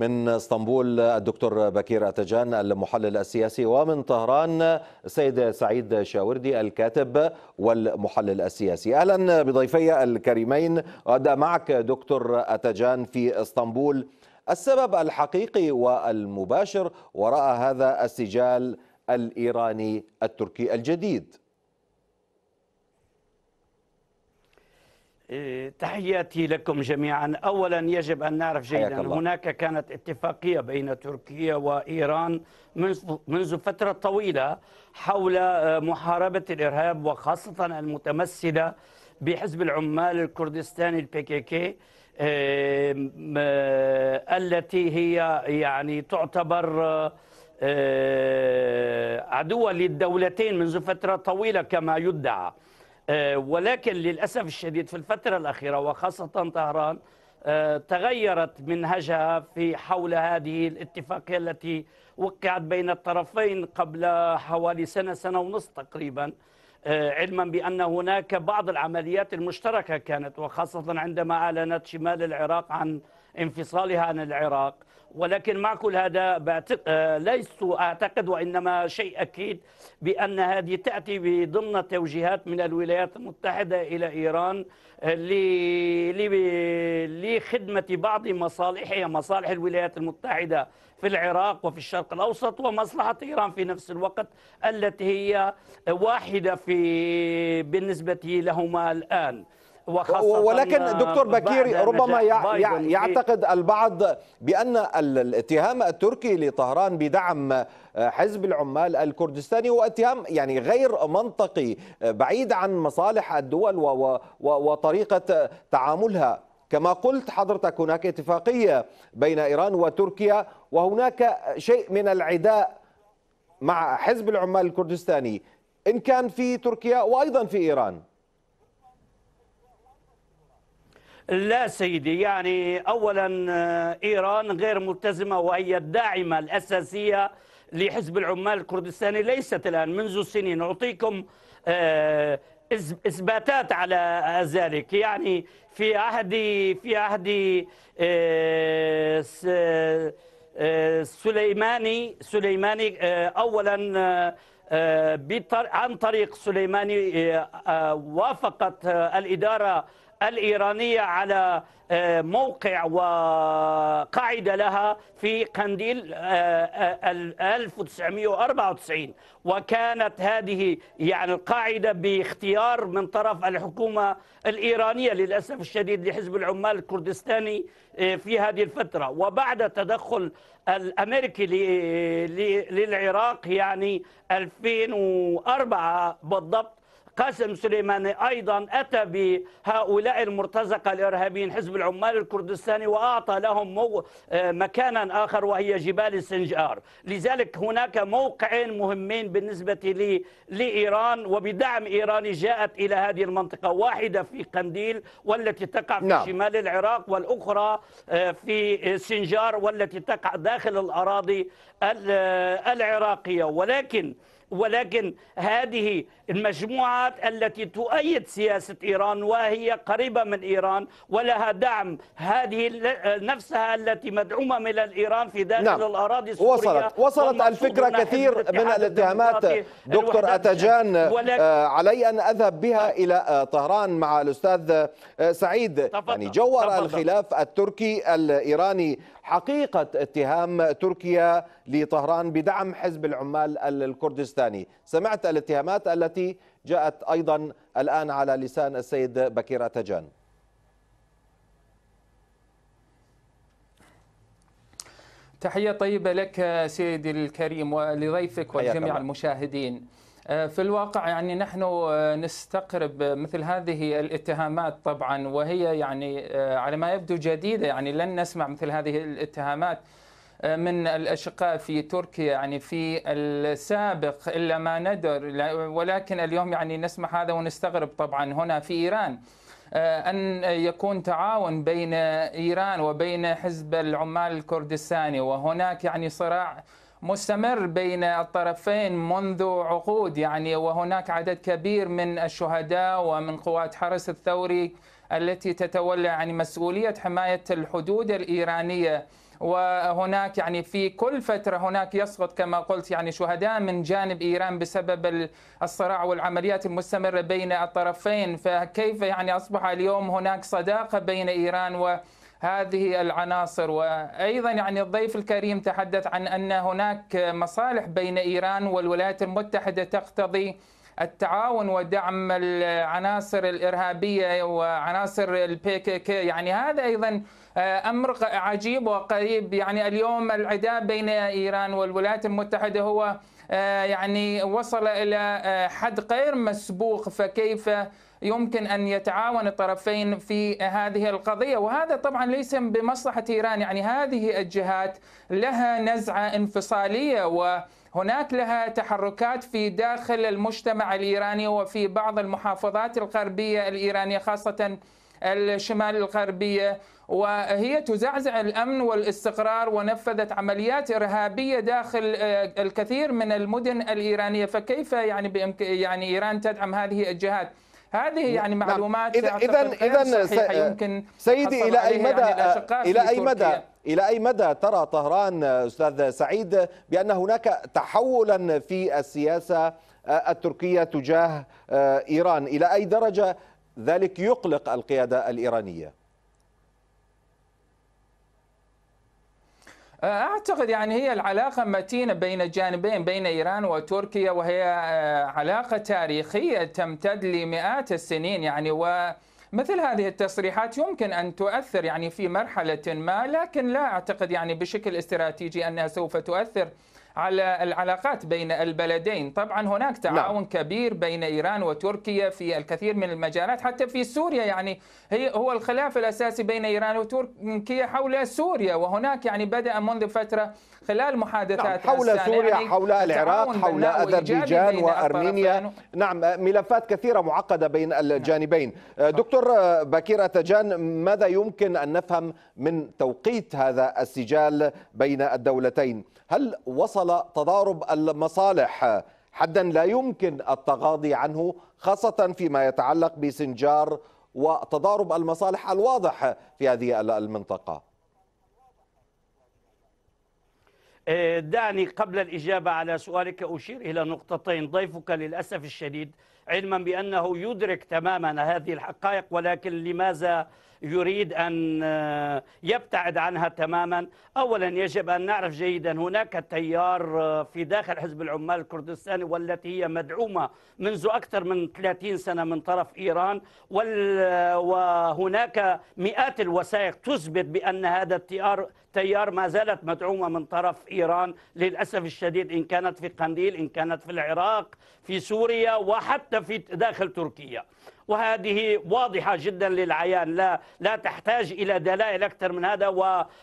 من اسطنبول الدكتور بكير أتجان المحلل السياسي ومن طهران السيد سعيد شاوردي الكاتب والمحلل السياسي. أهلا بضيفي الكريمين. وأبدأ معك دكتور أتجان في اسطنبول. السبب الحقيقي والمباشر وراء هذا السجال الإيراني التركي الجديد. تحياتي لكم جميعا. اولا يجب أن نعرف جيدا هناك كانت اتفاقية بين تركيا وإيران منذ منذ فترة طويلة حول محاربة الإرهاب وخاصة المتمثلة بحزب العمال الكردستاني البي كي كي التي هي يعني تعتبر عدوة للدولتين منذ فترة طويلة كما يدعى. ولكن للأسف الشديد في الفترة الأخيرة وخاصة طهران تغيرت منهجها في حول هذه الاتفاقية التي وقعت بين الطرفين قبل حوالي سنة سنة ونصف تقريبا. علما بأن هناك بعض العمليات المشتركة كانت وخاصة عندما أعلنت شمال العراق عن انفصالها عن العراق. ولكن مع كل هذا ليس أعتقد وإنما شيء أكيد بأن هذه تأتي ضمن توجيهات من الولايات المتحدة إلى إيران لخدمة بعض مصالحها مصالح الولايات المتحدة في العراق وفي الشرق الأوسط ومصلحة إيران في نفس الوقت التي هي واحدة في بالنسبة لهما الآن. ولكن دكتور بكير ربما يعتقد البعض بأن الاتهام التركي لطهران بدعم حزب العمال الكردستاني هو اتهام يعني غير منطقي بعيد عن مصالح الدول وطريقة تعاملها. كما قلت حضرتك هناك اتفاقية بين إيران وتركيا وهناك شيء من العداء مع حزب العمال الكردستاني إن كان في تركيا وأيضا في إيران. لا سيدي يعني اولا إيران غير ملتزمة وهي الداعمة الأساسية لحزب العمال الكردستاني ليست الآن منذ سنين. أعطيكم إثباتات على ذلك. يعني في عهد في عهد سليماني سليماني اولا عن طريق سليماني وافقت الإدارة الإيرانية على موقع وقاعدة لها في قنديل 1994 وكانت هذه يعني القاعدة باختيار من طرف الحكومة الإيرانية للأسف الشديد لحزب العمال الكردستاني في هذه الفترة. وبعد تدخل الأمريكي للعراق يعني 2004 بالضبط قاسم سليماني أيضا أتى بهؤلاء المرتزقة الإرهابيين حزب العمال الكردستاني وأعطى لهم مو مكانا آخر وهي جبال السنجار لذلك هناك موقعين مهمين بالنسبة لي لإيران وبدعم إيراني جاءت إلى هذه المنطقة واحدة في قنديل والتي تقع في نعم. شمال العراق والأخرى في سنجار والتي تقع داخل الأراضي العراقية ولكن ولكن هذه المجموعات التي تؤيد سياسة إيران وهي قريبة من إيران ولها دعم هذه نفسها التي مدعومة من الإيران في داخل نعم. الأراضي السورية وصلت وصلت الفكرة كثير من الاتهامات دكتور أتجان علي أن أذهب بها إلى طهران مع الأستاذ سعيد تفضل. يعني جوهر. الخلاف التركي الإيراني حقيقة اتهام تركيا لطهران بدعم حزب العمال الكردستاني. سمعت الاتهامات التي جاءت أيضا الآن على لسان السيد بكير أتجان. تحية طيبة لك سيدي الكريم ولضيفك وجميع المشاهدين. في الواقع يعني نحن نستقرب مثل هذه الاتهامات طبعا وهي يعني على ما يبدو جديدة. يعني لن نسمع مثل هذه الاتهامات من الأشقاء في تركيا. يعني في السابق إلا ما ندر ولكن اليوم يعني نسمع هذا ونستغرب طبعا. هنا في إيران أن يكون تعاون بين إيران وبين حزب العمال الكردستاني. وهناك يعني صراع مستمر بين الطرفين منذ عقود يعني وهناك عدد كبير من الشهداء ومن قوات حرس الثوري التي تتولى يعني مسؤولية حماية الحدود الإيرانية. وهناك يعني في كل فترة هناك يسقط كما قلت يعني شهداء من جانب إيران بسبب الصراع والعمليات المستمرة بين الطرفين. فكيف يعني أصبح اليوم هناك صداقة بين إيران و هذه العناصر. وأيضا يعني الضيف الكريم تحدث عن أن هناك مصالح بين إيران والولايات المتحدة تقتضي التعاون ودعم العناصر الإرهابية وعناصر البي كي كي يعني هذا أيضا أمر عجيب وقريب. يعني اليوم العداء بين إيران والولايات المتحدة هو يعني وصل إلى حد غير مسبوق. فكيف يمكن أن يتعاون الطرفين في هذه القضية. وهذا طبعا ليس بمصلحة إيران يعني هذه الجهات لها نزعة انفصالية وهناك لها تحركات في داخل المجتمع الإيراني وفي بعض المحافظات الغربية الإيرانية خاصة الشمال الغربية. وهي تزعزع الأمن والاستقرار ونفذت عمليات إرهابية داخل الكثير من المدن الإيرانية. فكيف يعني يعني إيران تدعم هذه الجهات؟ هذه يعني نعم. معلومات اذا اذا اذا يمكن سيدي إلى أي مدى يعني إلى أي مدى إلى أي مدى ترى طهران أستاذ سعيد بأن هناك تحولا في السياسة التركية تجاه إيران؟ إلى أي درجة ذلك يقلق القيادة الإيرانية؟ أعتقد يعني هي العلاقة متينة بين الجانبين بين إيران وتركيا وهي علاقة تاريخية تمتد لمئات السنين. يعني و مثل هذه التصريحات يمكن أن تؤثر يعني في مرحلة ما لكن لا أعتقد يعني بشكل استراتيجي أنها سوف تؤثر على العلاقات بين البلدين طبعا هناك تعاون نعم. كبير بين إيران وتركيا في الكثير من المجالات حتى في سوريا يعني هي هو الخلاف الأساسي بين إيران وتركيا حول سوريا وهناك يعني بدأ منذ فترة خلال محادثات نعم حول سوريا يعني حول العراق حول أذربيجان وأرمينيا. نعم ملفات كثيرة معقدة بين الجانبين. نعم. دكتور بكير أتجان ماذا يمكن أن نفهم من توقيت هذا السجال بين الدولتين؟ هل وصل تضارب المصالح؟ حدا لا يمكن التغاضي عنه خاصة فيما يتعلق بسنجار وتضارب المصالح الواضح في هذه المنطقة. دعني قبل الإجابة على سؤالك أشير إلى نقطتين ضيفك للأسف الشديد علما بأنه يدرك تماما هذه الحقائق ولكن لماذا يريد أن آه، يبتعد عنها تماما. أولا يجب أن نعرف جيدا هناك تيار آه، في داخل حزب العمال الكردستاني والتي هي مدعومة منذ أكثر من 30 سنة من طرف إيران. وهناك مئات الوثائق تثبت بأن هذا التيار تيار ما زالت مدعومة من طرف إيران للأسف الشديد إن كانت في قنديل إن كانت في العراق في سوريا وحتى في داخل تركيا. وهذه واضحة جدا للعيان. لا لا تحتاج إلى دلائل أكثر من هذا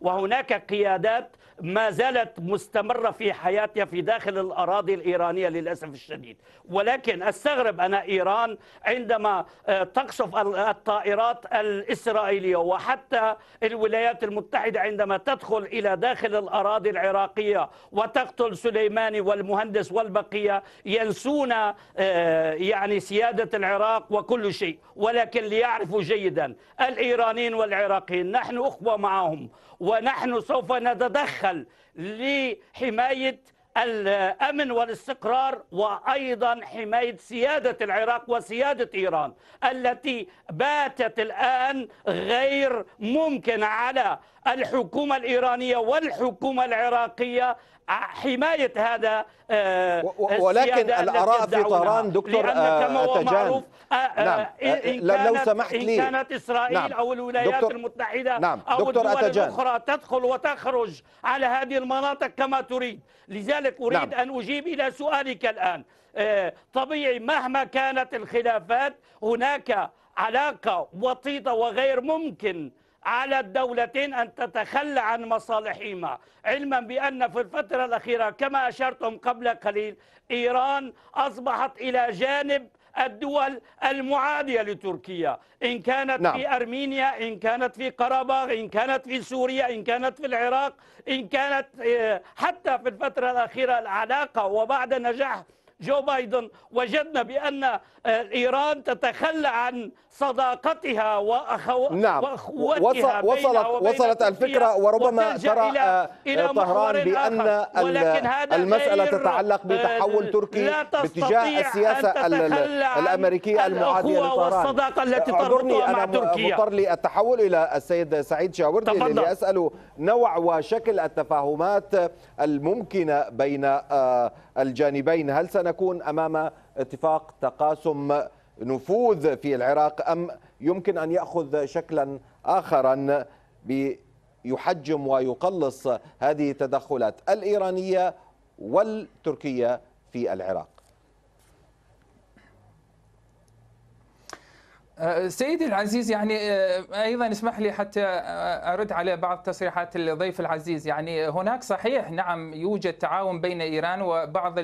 وهناك قيادات ما زالت مستمرة في حياتها في داخل الأراضي الإيرانية للأسف الشديد. ولكن أستغرب أنا إيران عندما آه، تقصف الطائرات الإسرائيلية وحتى الولايات المتحدة عندما تدخل إلى داخل الأراضي العراقية وتقتل سليماني والمهندس والبقية ينسون آه، يعني سيادة العراق وكل شيء ولكن ليعرفوا جيدا الإيرانيين والعراقيين. نحن أخوة معهم ونحن سوف نتدخل لحماية الأمن والاستقرار وأيضا حماية سيادة العراق وسيادة إيران التي باتت الآن غير ممكن على الحكومة الإيرانية والحكومة العراقية حماية هذا آه، ولكن الآراء في طهران دكتور معروف آه، آه، نعم. كانت, لو سمحت لي إن كانت إسرائيل نعم. أو الولايات دكتور المتحدة نعم. أو دكتور الدول أتجان. الأخرى تدخل وتخرج على هذه المناطق كما تريد لذلك أريد نعم. أن أجيب إلى سؤالك الآن طبيعي مهما كانت الخلافات هناك علاقة وطيدة وغير ممكن على الدولتين أن تتخلى عن مصالحهما علما بأن في الفترة الأخيرة كما أشرتم قبل قليل إيران أصبحت إلى جانب الدول المعادية لتركيا إن كانت نعم. في أرمينيا إن كانت في قرباغ إن كانت في سوريا إن كانت في العراق إن كانت آه، حتى في الفترة الأخيرة العلاقة وبعد نجاح جو بايدن وجدنا بأن آه، إيران تتخلى عن صداقتها وأخو... نعم. وأخوتها وصلت وصلت الفكرة وربما ترى إلى, إلى طهران بأن المسألة تتعلق بتحول تركي باتجاه السياسة الأمريكية المعادية لطهران. والصداقة التي تربطها مع تركيا. مضطر للتحول إلى السيد سعيد شاوردي لأسأله نوع وشكل التفاهمات الممكنة بين آه، الجانبين. هل سنكون أمام اتفاق تقاسم نفوذ في العراق أم يمكن أن يأخذ شكلا آخرا يحجم ويقلص هذه التدخلات الإيرانية والتركية في العراق؟ أه، سيدي العزيز يعني أه، أيضا اسمح لي حتى أرد على بعض تصريحات الضيف العزيز. يعني هناك صحيح نعم يوجد تعاون بين إيران وبعض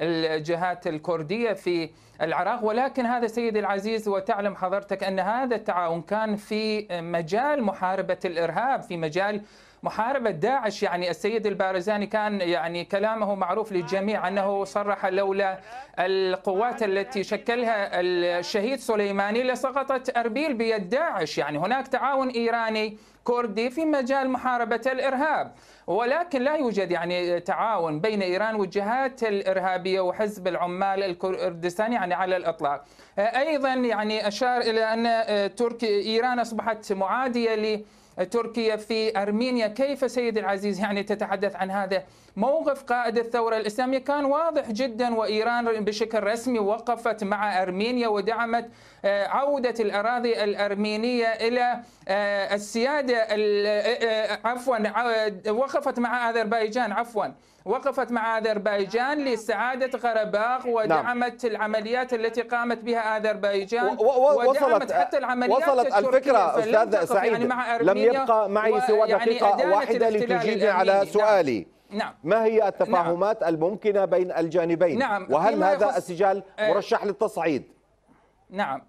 الجهات الكردية في العراق. ولكن هذا سيدي العزيز وتعلم حضرتك أن هذا التعاون كان في مجال محاربة الإرهاب في مجال محاربة داعش. يعني السيد البارزاني كان يعني كلامه معروف للجميع أنه صرح لولا القوات التي شكلها الشهيد سليماني لسقطت أربيل بيد داعش. يعني هناك تعاون إيراني كردي في مجال محاربة الإرهاب. ولكن لا يوجد يعني تعاون بين إيران والجهات الإرهابية وحزب العمال الكردستاني يعني على الإطلاق. أيضا يعني أشار إلى أن تركيا إيران أصبحت معادية تركيا في أرمينيا. كيف سيد العزيز يعني تتحدث عن هذا موقف قائد الثورة الإسلامية كان واضح جدا وإيران بشكل رسمي وقفت مع أرمينيا ودعمت آه، عودة الأراضي الأرمينية إلى آه، السيادة آه، عفوا وقفت مع أذربيجان عفوا وقفت مع أذربيجان لاستعادة قرباخ نعم. ودعمت نعم. العمليات التي قامت بها أذربيجان ودعمت حتى العمليات وصلت الفكرة أستاذ سعيد يعني مع لم يبقى معي سوى دقيقة يعني واحدة لتجيبي على سؤالي نعم. نعم. ما هي التفاهمات نعم. الممكنة بين الجانبين نعم. وهل هذا السجال مرشح للتصعيد نعم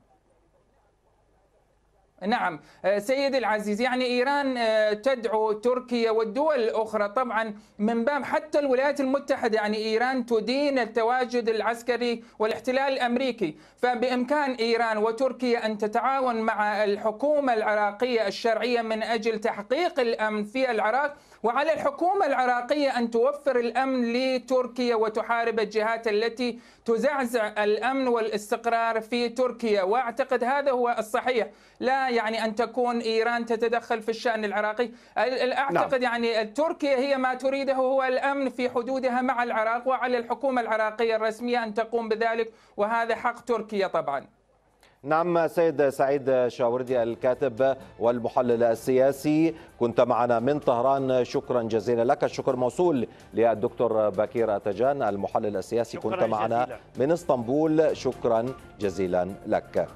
نعم. آه، سيدي العزيز يعني إيران آه، تدعو تركيا والدول الأخرى طبعا من باب حتى الولايات المتحدة يعني إيران تدين التواجد العسكري والاحتلال الأمريكي. فبإمكان إيران وتركيا أن تتعاون مع الحكومة العراقية الشرعية من أجل تحقيق الأمن في العراق وعلى الحكومة العراقية أن توفر الأمن لتركيا وتحارب الجهات التي تزعزع الأمن والاستقرار في تركيا. وأعتقد هذا هو الصحيح. لا يعني أن تكون إيران تتدخل في الشأن العراقي؟ أعتقد نعم. يعني تركيا هي ما تريده هو الأمن في حدودها مع العراق وعلى الحكومة العراقية الرسمية أن تقوم بذلك وهذا حق تركيا طبعا. نعم سيد سعيد شاوردي الكاتب والمحلل السياسي كنت معنا من طهران. شكرا جزيلا لك. الشكر موصول للدكتور بكير أتجان المحلل السياسي كنت معنا جزيلا. من إسطنبول. شكرا جزيلا لك.